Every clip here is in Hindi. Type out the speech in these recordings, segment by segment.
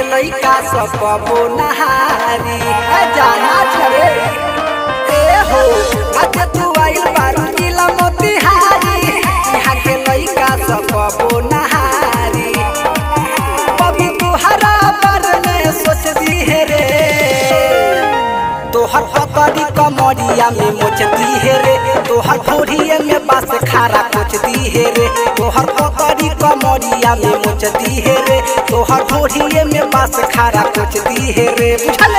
के लइका सब कबो नहारी जाना छरे ए हो नाच तू आइल बारू जिला मोतिहारी, यहाँ के लइका सब कबो नहारी कभी तुहरा बारे में सोच दी है रे। तोहर पकड़ी कमरिया में मोचती है रे। तोहर ठोरिए में बास खारा कोचती है रे। तोहर कमरिया में मोचती है रे। तोहर ठोरिए में बास खारा कोचती है रे। तोहर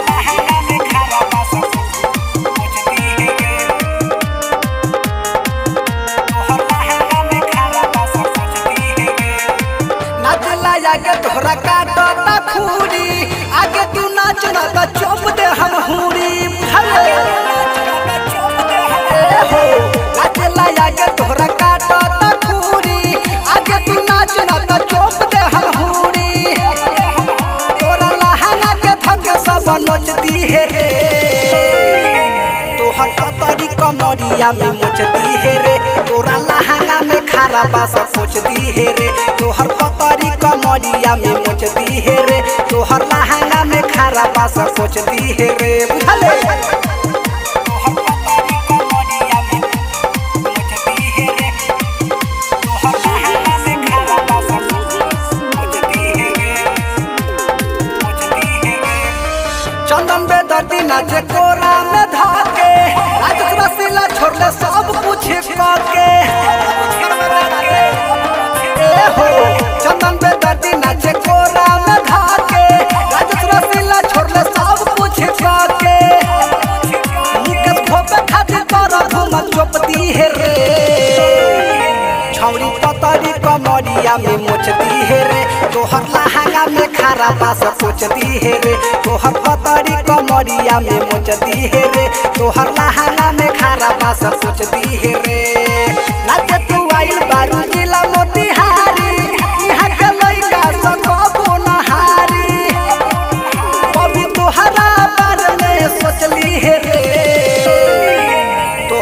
लहंगा में खारा तू नाच ना तो चोप दे हम हूरी। दे हम हूरी तोरा कमरिया में मोचती है रे। तोरा लहंगा में खारा सोचती है रे। तोहर पतरी कमरिया में मोचती है रे। तोहर है तोहर बास सोचती है रे रे चंदन बेदर्दी नाचे कोरा में धाके। आज रसीला छोड़ले सब पतरी कमरिया में मोचती है रे। तोहर लहंगा में खारा पास सोचती है रे। तोहर पतरी कमरिया में मोचती है रे। तोहर लहंगा में खारा पास सोचती है रे।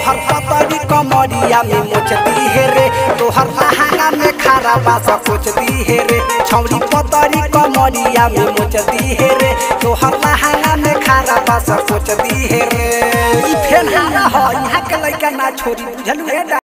तोहर पतरी कमरिया में मोचती है रे। तोहर लहंगा में खारा बासा सोचती है रे। छौरी पतरी कमरिया में मोचती है रे। तोहर लहंगा में खारा बासा सोचती है रे। ई फेन हारा हो यहाँ के लइका ना छोरी बुझलू है